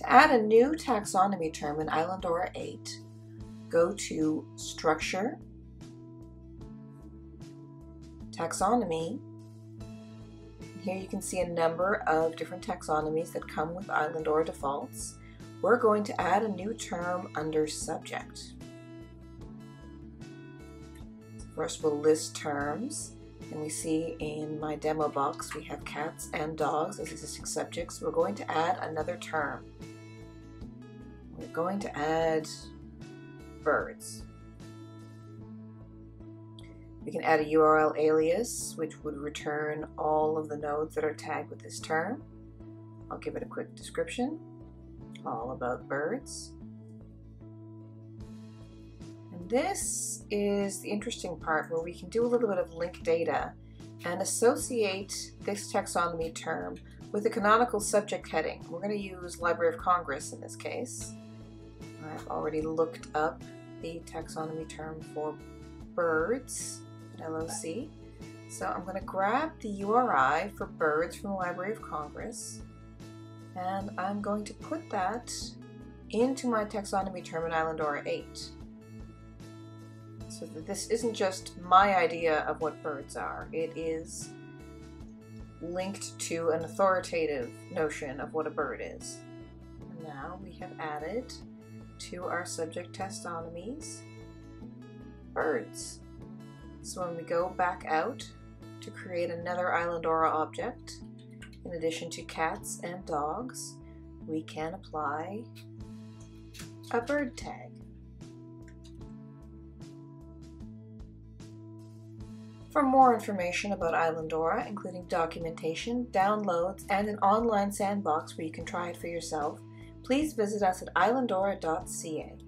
To add a new taxonomy term in Islandora 8, go to Structure, Taxonomy. Here you can see a number of different taxonomies that come with Islandora defaults. We're going to add a new term under Subject. First we'll list terms and we see in my demo box we have cats and dogs as existing subjects. We're going to add another term. We're going to add birds. We can add a URL alias which would return all of the nodes that are tagged with this term. I'll give it a quick description. All about birds. And this is the interesting part where we can do a little bit of link data and associate this taxonomy term with a canonical subject heading. We're going to use Library of Congress in this case. I've already looked up the taxonomy term for birds LOC. So I'm going to grab the URI for birds from the Library of Congress and I'm going to put that into my taxonomy term in Islandora 8 so that this isn't just my idea of what birds are, it is linked to an authoritative notion of what a bird is. Now we have added to our subject taxonomies birds. So when we go back out to create another Islandora object, in addition to cats and dogs, we can apply a bird tag. For more information about Islandora, including documentation, downloads, and an online sandbox where you can try it for yourself, please visit us at islandora.ca.